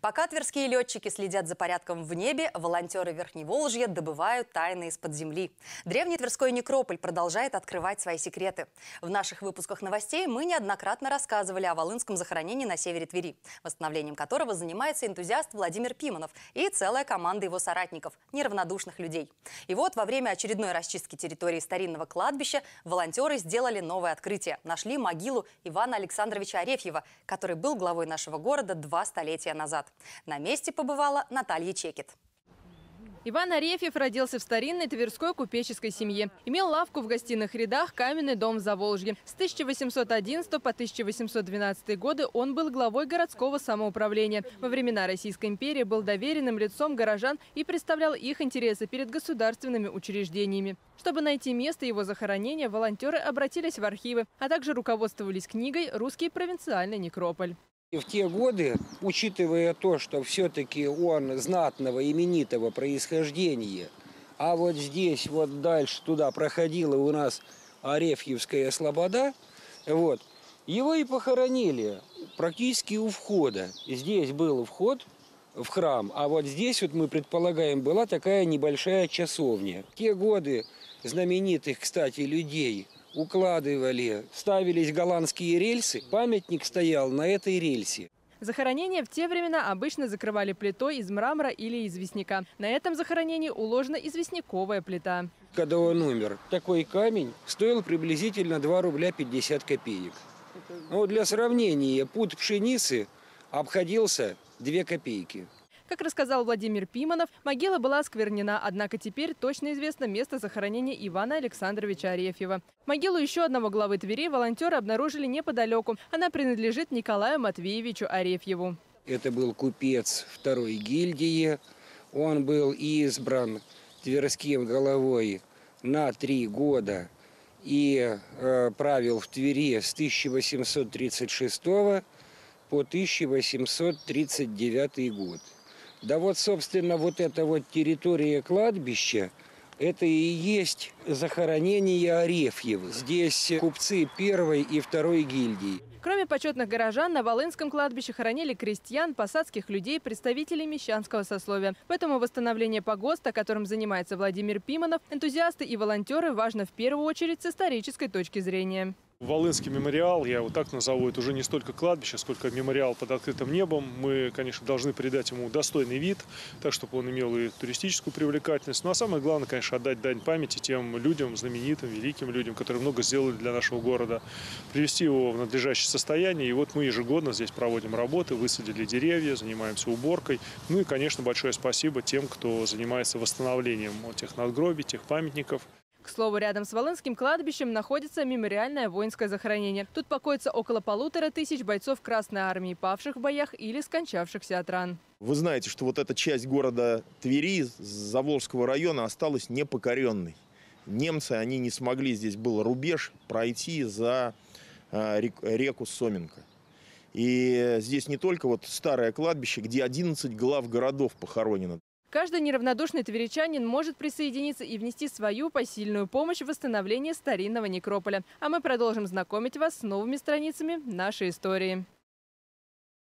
Пока тверские летчики следят за порядком в небе, волонтеры Верхневолжья добывают тайны из-под земли. Древний Тверской некрополь продолжает открывать свои секреты. В наших выпусках новостей мы неоднократно рассказывали о Волынском захоронении на севере Твери, восстановлением которого занимается энтузиаст Владимир Пиманов и целая команда его соратников, неравнодушных людей. И вот во время очередной расчистки территории старинного кладбища волонтеры сделали новое открытие. Нашли могилу Ивана Александровича Арефьева, который был главой нашего города два столетия назад. На месте побывала Наталья Чекет. Иван Арефьев родился в старинной тверской купеческой семье. Имел лавку в гостиных рядах «Каменный дом в Заволжье». С 1811 по 1812 годы он был главой городского самоуправления. Во времена Российской империи был доверенным лицом горожан и представлял их интересы перед государственными учреждениями. Чтобы найти место его захоронения, волонтеры обратились в архивы, а также руководствовались книгой «Русский провинциальный некрополь». В те годы, учитывая то, что все-таки он знатного, именитого происхождения, а вот здесь, вот дальше туда проходила у нас Арефьевская слобода, вот, его и похоронили практически у входа. Здесь был вход в храм, а вот здесь, вот мы предполагаем, была такая небольшая часовня. В те годы знаменитых, кстати, людей укладывали, ставились голландские рельсы, памятник стоял на этой рельсе. Захоронения в те времена обычно закрывали плитой из мрамора или известняка. На этом захоронении уложена известняковая плита. Когда он умер, такой камень стоил приблизительно 2 рубля 50 копеек. Но для сравнения, пуд пшеницы обходился 2 копейки. Как рассказал Владимир Пиманов, могила была осквернена, однако теперь точно известно место захоронения Ивана Александровича Арефьева. Могилу еще одного главы Твери волонтеры обнаружили неподалеку. Она принадлежит Николаю Матвеевичу Арефьеву. Это был купец второй гильдии. Он был избран Тверским головой на три года и э, правил в Твери с 1836 по 1839 год. Да вот, собственно, вот эта вот территория кладбища, это и есть захоронение Арефьева. Здесь купцы первой и второй гильдии. Кроме почетных горожан, на Волынском кладбище хоронили крестьян, посадских людей, представителей мещанского сословия. Поэтому восстановление погоста, которым занимается Владимир Пиманов, энтузиасты и волонтеры важно в первую очередь с исторической точки зрения. Волынский мемориал, я его так назову, это уже не столько кладбище, сколько мемориал под открытым небом. Мы, конечно, должны придать ему достойный вид, так, чтобы он имел и туристическую привлекательность. Ну а самое главное, конечно, отдать дань памяти тем людям, знаменитым, великим людям, которые много сделали для нашего города, привести его в надлежащее состояние. И вот мы ежегодно здесь проводим работы, высадили деревья, занимаемся уборкой. Ну и, конечно, большое спасибо тем, кто занимается восстановлением тех надгробий, тех памятников. К слову, рядом с Волынским кладбищем находится мемориальное воинское захоронение. Тут покоится около полутора тысяч бойцов Красной Армии, павших в боях или скончавшихся от ран. Вы знаете, что вот эта часть города Твери, Заволжского района, осталась непокоренной. Немцы, они не смогли, здесь был рубеж, пройти за а, реку Соменко. И здесь не только вот старое кладбище, где 11 глав городов похоронено. Каждый неравнодушный тверичанин может присоединиться и внести свою посильную помощь в восстановление старинного некрополя. А мы продолжим знакомить вас с новыми страницами нашей истории.